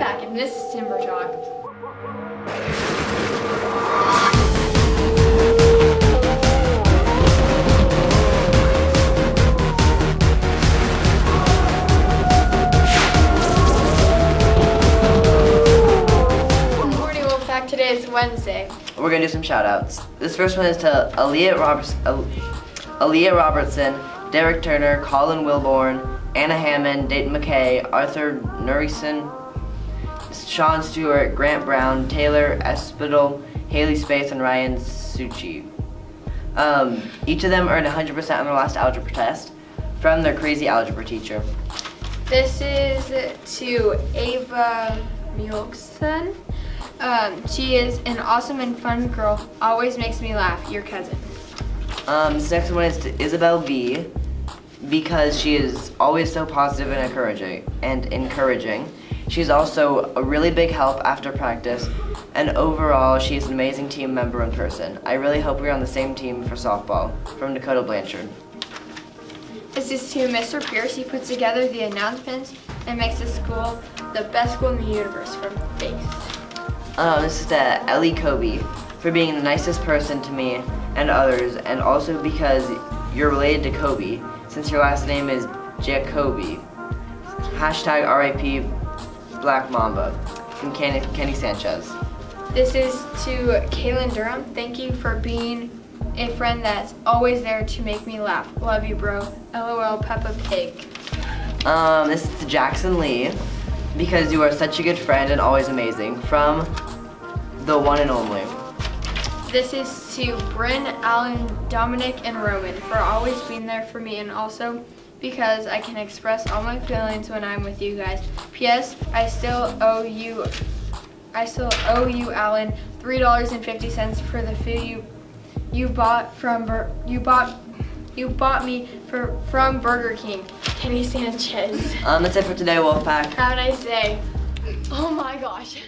and this is Timber Talk. Today is Wednesday. We're gonna do some shout outs. This first one is to Aaliyah, Roberts, Aaliyah Robertson, Derek Turner, Colin Wilborn, Anna Hammond, Dayton McKay, Arthur Nurison, Sean Stewart, Grant Brown, Taylor Espidal, Haley Space, and Ryan Suchi. Um, each of them earned 100% on their last algebra test from their crazy algebra teacher. This is to Ava Mulkson. Um, she is an awesome and fun girl. Always makes me laugh. Your cousin. Um, this next one is to Isabel V because she is always so positive and encouraging and encouraging. She's also a really big help after practice and overall she's an amazing team member in person. I really hope we're on the same team for softball. From Dakota Blanchard. This is to Mr. Pierce. He puts together the announcements and makes the school the best school in the universe from Faith. Um, this is to Ellie Kobe for being the nicest person to me and others and also because you're related to Kobe since your last name is Jacoby. Hashtag RIP Black Mamba from Kenny, Kenny Sanchez. This is to Kaylin Durham. Thank you for being a friend that's always there to make me laugh. Love you, bro. LOL, Peppa Pig. Um, this is to Jackson Lee because you are such a good friend and always amazing from the one and only. This is to Bryn, Alan, Dominic, and Roman for always being there for me and also because I can express all my feelings when I'm with you guys. P.S. I still owe you I still owe you, Alan, three dollars and fifty cents for the food you you bought from you bought you bought me for from Burger King. Kenny Sanchez. Um, that's it for today, Wolfpack. Have a nice day. Oh my gosh.